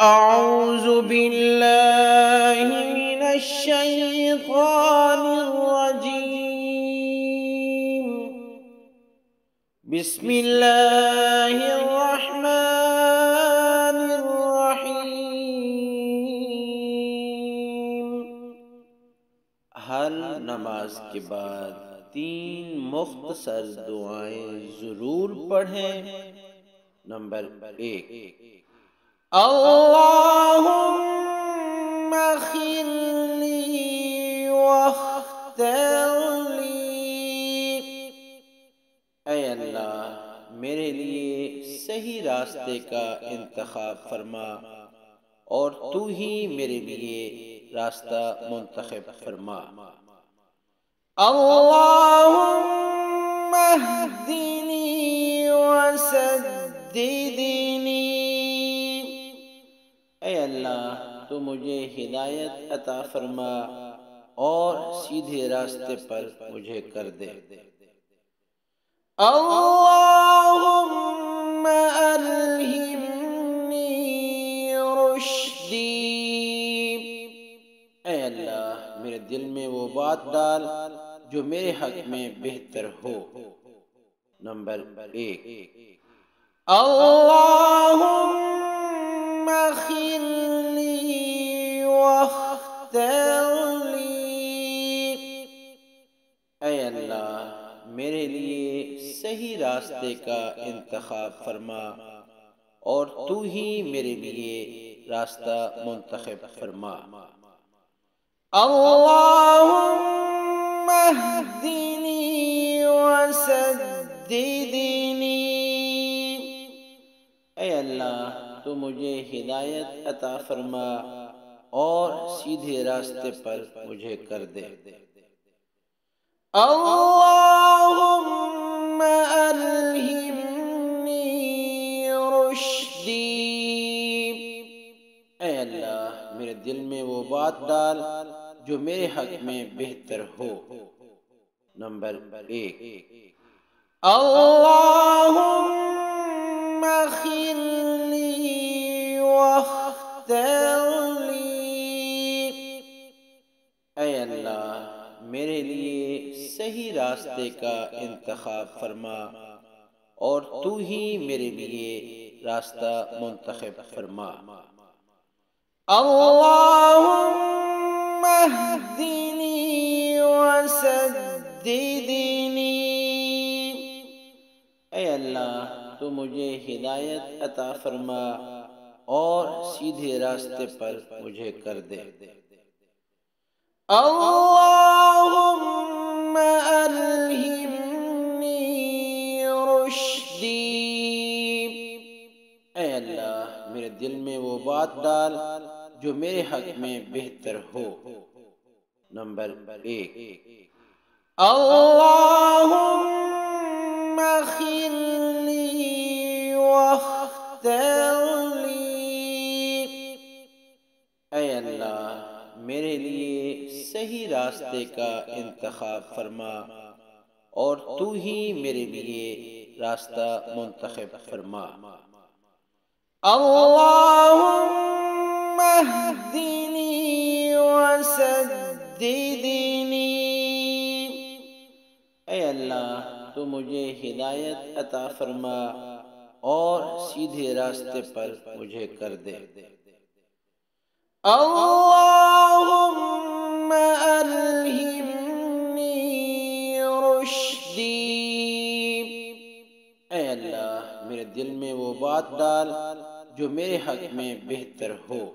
أعوذ بالله من الشيطان الرجيم. بسم الله الرحمن الرحيم. ہر نماز کے بعد تین مختصر دعائیں ضرور پڑھیں؟ نمبر ایک اللهم اغفر لي واختر لي اے اللہ میرے لیے صحیح راستے کا انتخاب فرما اور تو ہی میرے لیے راستہ منتخب فرما۔ اللهم اهدني وسددني اللہ، تو مجھے ہدایت عطا فرما اور سیدھے راستے پر مجھے کر دے۔ اللہم الہمنی رشدی۔ اے اللہ، میرے دل میں وہ بات ڈال جو میرے حق میں بہتر ہو۔ نمبر ایک۔ اللہم اے اللہ، میرے لیے صحیح راستے کا انتخاب فرما اور تو ہی میرے لیے راستہ منتخب فرما۔ اللہم اہدنی وسددنی۔ اے اللہ، تو مجھے ہدایت عطا فرما اور سیدھے راستے پر مجھے کر دے۔ اللہم الہمنی رشدی اے اللہ، میرے دل میں وہ بات ڈال جو میرے حق میں بہتر ہو۔ نمبر ایک۔ اللہم اغفر لی واختر لی اے اللہ، میرے لیے صحیح راستے کا انتخاب فرما اور تو ہی میرے لیے راستہ منتخب فرما۔ اللہم اہدنی وسددنی۔ اے اللہ، تو مجھے ہدایت عطا فرما اور سیدھے راستے پر مجھے کر دے۔ اللہم اے اللہ، میرے دل میں وہ بات ڈال جو میرے حق میں بہتر ہو۔ نمبر ایک۔ اللہم اغفر لی واختر لی اے اللہ، میرے لیے صحیح راستے کا انتخاب فرما اور تو ہی میرے لیے راستہ منتخب فرما۔ اللهم اهدني وسددني. اے اللہ، تو مجھے ہدایت عطا فرما اور سیدھے راستے پر مجھے کر دے۔ اللہ میرے دل میں وہ بات ڈال جو میرے حق میں بہتر ہو۔